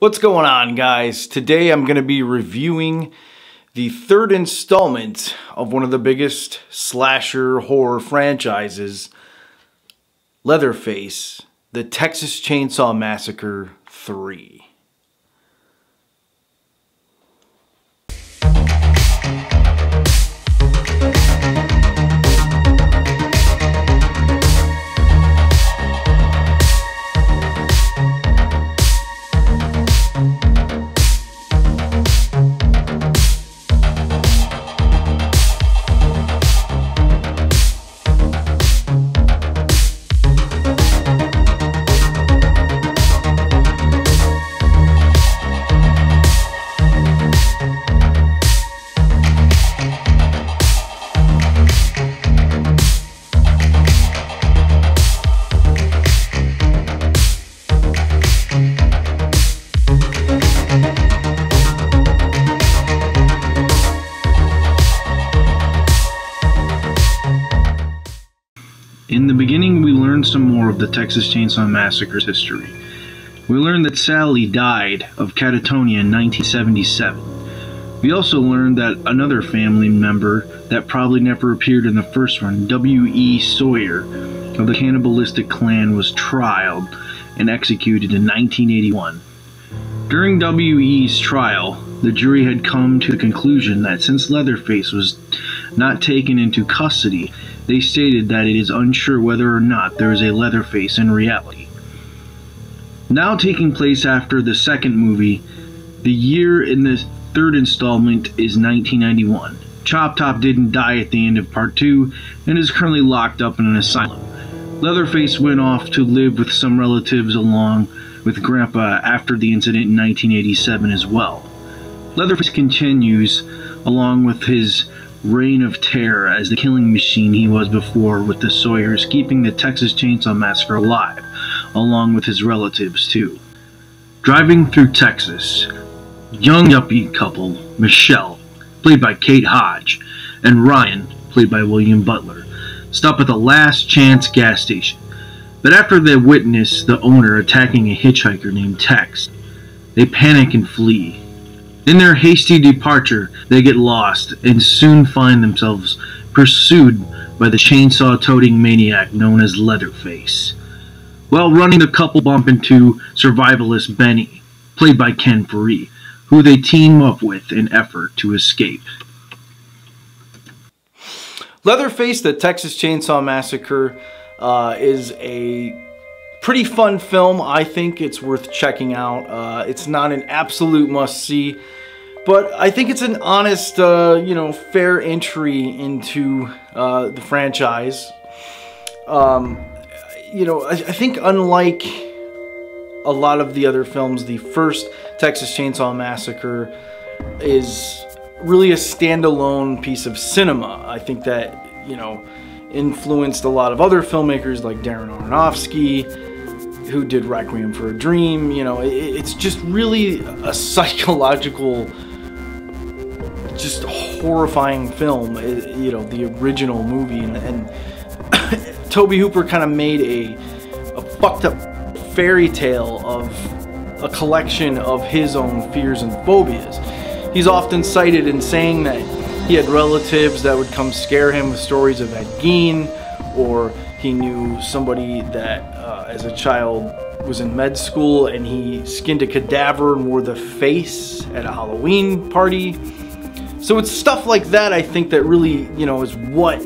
What's going on guys? Today I'm going to be reviewing the third installment of one of the biggest slasher horror franchises, Leatherface, the Texas Chainsaw Massacre 3. The Texas Chainsaw Massacre's history. We learned that Sally died of catatonia in 1977. We also learned that another family member that probably never appeared in the first one, W.E. Sawyer, of the cannibalistic clan, was trialed and executed in 1981. During W.E.'s trial, the jury had come to the conclusion that since Leatherface was not taken into custody, they stated that it is unsure whether or not there is a Leatherface in reality. Now taking place after the second movie, the year in the third installment is 1991. Chop Top didn't die at the end of part 2 and is currently locked up in an asylum. Leatherface went off to live with some relatives along with Grandpa after the incident in 1987 as well. Leatherface continues along with his reign of terror as the killing machine he was before with the Sawyers, keeping the Texas Chainsaw Massacre alive, along with his relatives too. Driving through Texas, young yuppie couple Michelle, played by Kate Hodge, and Ryan, played by William Butler, stop at the Last Chance gas station. But after they witness the owner attacking a hitchhiker named Tex, they panic and flee, in their hasty departure, they get lost and soon find themselves pursued by the chainsaw-toting maniac known as Leatherface. While running, the couple bump into survivalist Benny, played by Ken Foree, who they team up with in effort to escape. Leatherface, the Texas Chainsaw Massacre, uh, is a pretty fun film. I think it's worth checking out. Uh, it's not an absolute must-see, but I think it's an honest, uh, you know, fair entry into uh, the franchise. Um, you know, I, I think unlike a lot of the other films, the first Texas Chainsaw Massacre is really a standalone piece of cinema. I think that, you know, influenced a lot of other filmmakers like Darren Aronofsky, who did Requiem for a Dream. You know, it, it's just really a psychological, just horrifying film. It, you know, the original movie, and, and Tobe Hooper kind of made a, a fucked up fairy tale of a collection of his own fears and phobias. He's often cited in saying that he had relatives that would come scare him with stories of Ed Gein, or he knew somebody that as a child was in med school and he skinned a cadaver and wore the face at a Halloween party. So it's stuff like that I think that really, you know, is what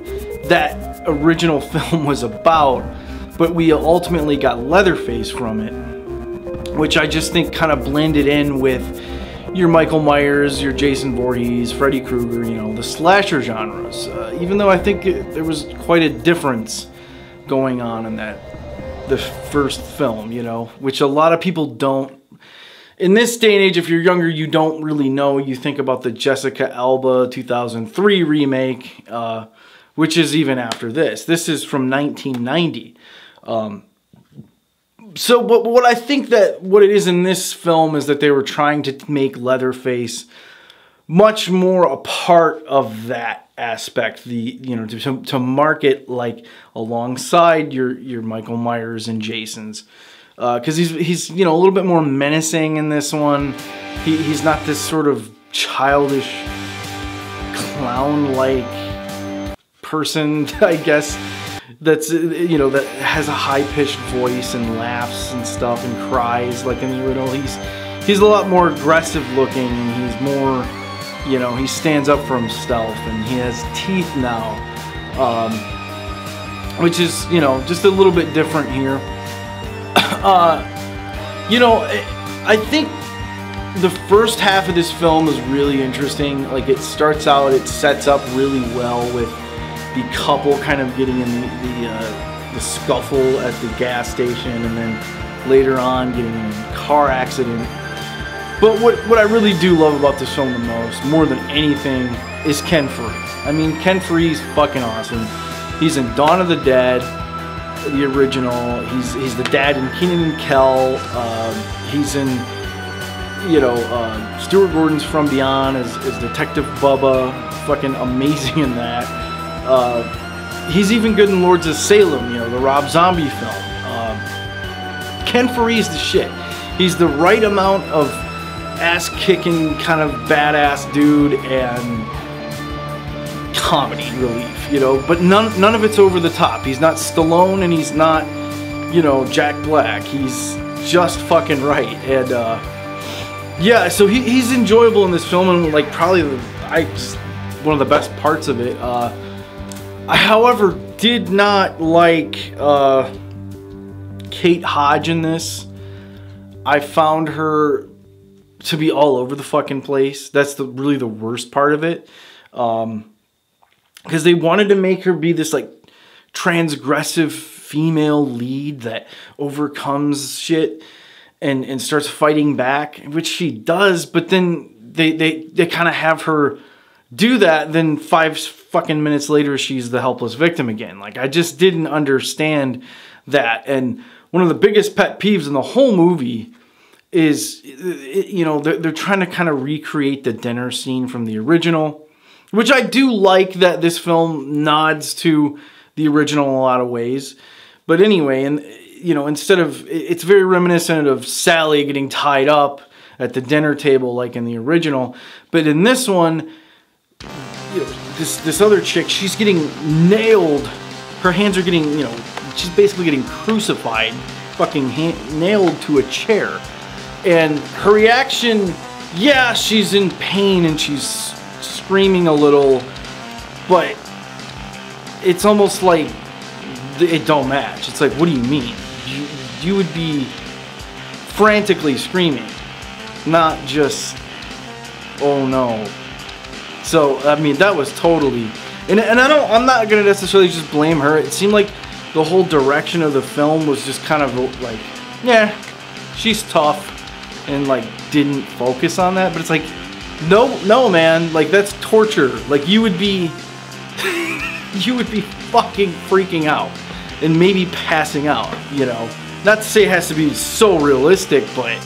that original film was about. But we ultimately got Leatherface from it, which I just think kind of blended in with your Michael Myers, your Jason Voorhees, Freddy Krueger, you know, the slasher genres. Uh, even though I think it, there was quite a difference going on in that the first film, you know, which a lot of people don't in this day and age, if you're younger, you don't really know. You think about the Jessica Alba 2003 remake, uh, which is even after this. This is from 1990. Um, so, but what I think that what it is in this film is that they were trying to make Leatherface much more a part of that aspect the you know to, to market like alongside your your michael myers and jasons Uh because uh, he's he's you know a little bit more menacing in this one. He, he's not this sort of childish clown-like person, I guess. That's you know that has a high-pitched voice and laughs and stuff and cries like in the original. He's he's a lot more aggressive looking. He's more you know he stands up for himself and he has teeth now, um, which is you know just a little bit different here. uh, you know, I think the first half of this film is really interesting. Like it starts out, it sets up really well with the couple kind of getting in the the, uh, the scuffle at the gas station, and then later on getting in a car accident. But what what I really do love about this film the most, more than anything, is Ken Foree. I mean, Ken Foree's fucking awesome. He's in Dawn of the Dead, the original. He's he's the dad in Kenan and Kel. Um, he's in you know, uh, Stuart Gordon's From Beyond as, as Detective Bubba, fucking amazing in that. Uh, he's even good in Lords of Salem, you know, the Rob Zombie film. Uh, Ken Foree's the shit. He's the right amount of ass-kicking kind of badass dude and comedy relief, you know, but none none of it's over the top. He's not Stallone and he's not, you know, Jack Black. He's just fucking right. And uh, yeah, so he, he's enjoyable in this film, and like probably I one of the best parts of it. Uh, I, however, did not like uh, Kate Hodge in this. I found her to be all over the fucking place. That's the really the worst part of it. Um, because they wanted to make her be this like transgressive female lead that overcomes shit and and starts fighting back, which she does, but then they they they kind of have her do that then 5 fucking minutes later she's the helpless victim again. Like I just didn't understand that and one of the biggest pet peeves in the whole movie is you know they're, they're trying to kind of recreate the dinner scene from the original which i do like that this film nods to the original in a lot of ways but anyway and you know, instead of, it's very reminiscent of Sally getting tied up at the dinner table like in the original. But in this one, you know, this, this other chick, she's getting nailed. Her hands are getting, you know, she's basically getting crucified, fucking nailed to a chair. And her reaction, yeah, she's in pain and she's screaming a little, but it's almost like it don't match. It's like, what do you mean? you, you would be frantically screaming, not just, oh no. So, I mean, that was totally, and, and I don't, I'm not gonna necessarily just blame her. It seemed like the whole direction of the film was just kind of like, yeah, she's tough, and like didn't focus on that. But it's like, no, no, man, like that's torture. Like you would be, you would be fucking freaking out and maybe passing out, you know. Not to say it has to be so realistic, but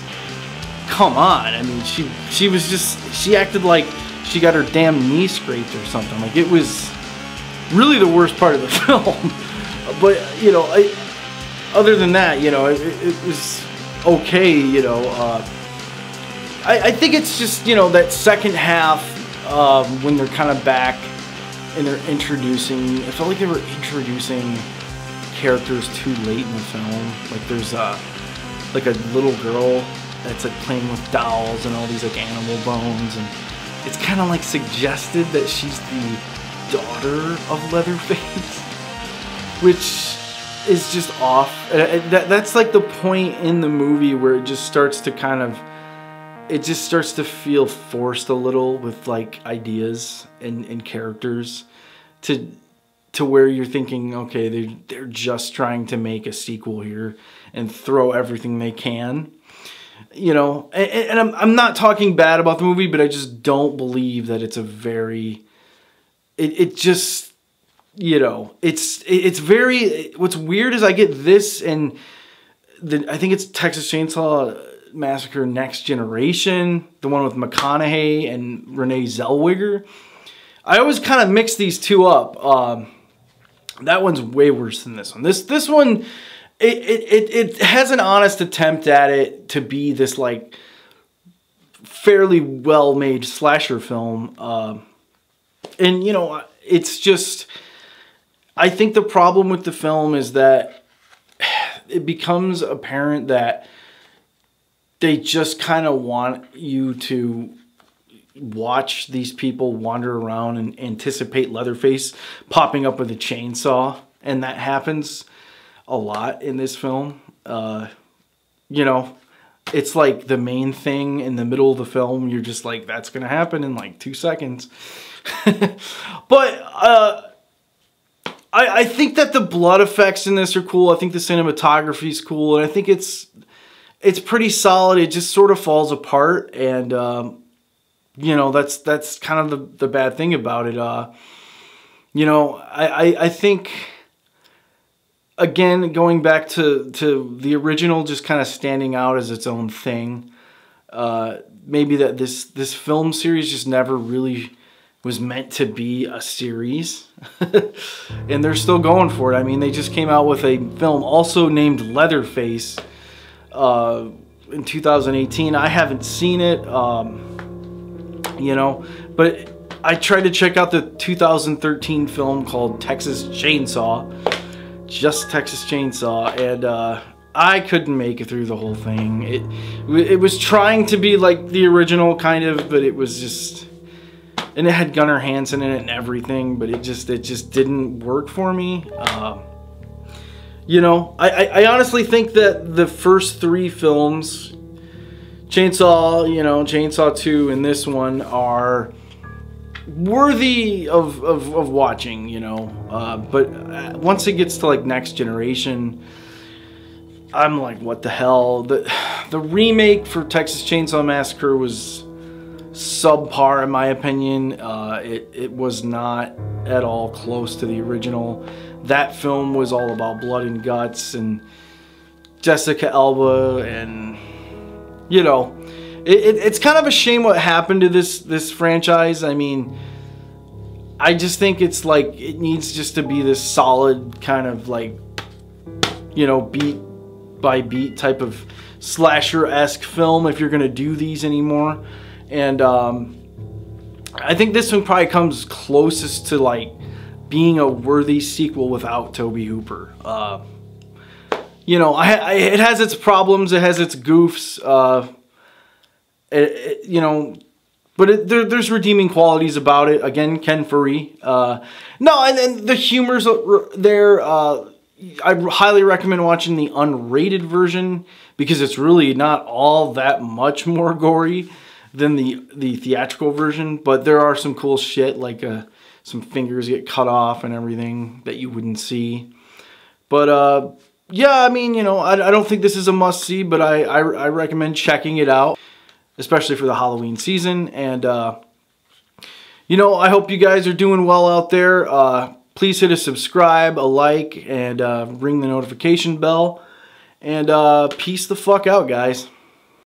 come on. I mean, she she was just she acted like she got her damn knee scraped or something. Like it was really the worst part of the film. but you know, I, other than that, you know, it, it was okay. You know, uh, I, I think it's just you know that second half um, when they're kind of back and they're introducing. I felt like they were introducing characters too late in the film. Like there's a like a little girl that's like playing with dolls and all these like animal bones, and it's kind of like suggested that she's the daughter of Leatherface, which is just off. Uh, that, that's like the point in the movie where it just starts to kind of it just starts to feel forced a little with like ideas and, and characters to to where you're thinking, okay, they're, they're just trying to make a sequel here and throw everything they can. You know, and, and I'm, I'm not talking bad about the movie, but I just don't believe that it's a very, it, it just, you know, it's, it's very, what's weird is I get this and the, I think it's Texas Chainsaw Massacre Next Generation, the one with McConaughey and Renee Zellweger. I always kind of mix these two up. Um, that one's way worse than this one. This this one, it, it, it, has an honest attempt at it to be this like fairly well made slasher film. Uh, and you know, it's just I think the problem with the film is that it becomes apparent that they just kind of want you to watch these people wander around and anticipate Leatherface popping up with a chainsaw, and that happens a lot in this film. Uh, you know, it's like the main thing in the middle of the film. You're just like, that's gonna happen in like two seconds. but uh, I, I think that the blood effects in this are cool. I think the cinematography is cool, and I think it's it's pretty solid. It just sort of falls apart, and um, you know that's that's kind of the the bad thing about it. Uh, you know, I, I I think again going back to to the original, just kind of standing out as its own thing. Uh, maybe that this this film series just never really was meant to be a series. and they're still going for it. I mean, they just came out with a film also named Leatherface uh, in 2018. I haven't seen it, um, you know, but I tried to check out the 2013 film called Texas Chainsaw, just Texas Chainsaw, and uh, I couldn't make it through the whole thing. It it was trying to be like the original kind of, but it was just and it had Gunnar Hansen in it and everything, but it just it just didn't work for me. Uh, you know, I, I, I honestly think that the first three films, Chainsaw, you know, Chainsaw 2 and this one are worthy of, of, of watching, you know. Uh, but uh, once it gets to like next generation, I'm like, what the hell? The, the remake for Texas Chainsaw Massacre was subpar in my opinion. Uh, it, it was not at all close to the original. That film was all about blood and guts and Jessica Alba and you know it, it, it's kind of a shame what happened to this this franchise. I mean I just think it's like it needs just to be this solid kind of like you know beat by beat type of slasher-esque film if you're gonna do these anymore. And um, I think this one probably comes closest to like being a worthy sequel without Tobe Hooper. Uh, you know, I, I, it has its problems, it has its goofs. Uh, it, it, you know, but it, there, there's redeeming qualities about it. Again, Ken Foree. Uh, no, and, then the humor's there. Uh, I highly recommend watching the unrated version because it's really not all that much more gory than the the theatrical version, but there are some cool shit like uh, some fingers get cut off and everything that you wouldn't see. But uh, yeah, I mean, you know, I, I don't think this is a must see, but I, I, I recommend checking it out, especially for the Halloween season. And uh, you know, I hope you guys are doing well out there. Uh, please hit a subscribe, a like, and uh, ring the notification bell. And uh, peace the fuck out, guys.